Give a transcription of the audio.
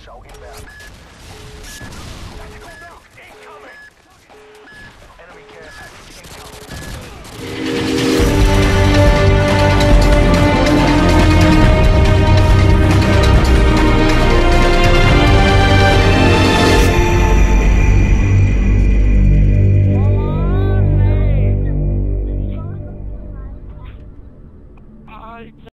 missile inbound. Tactical down!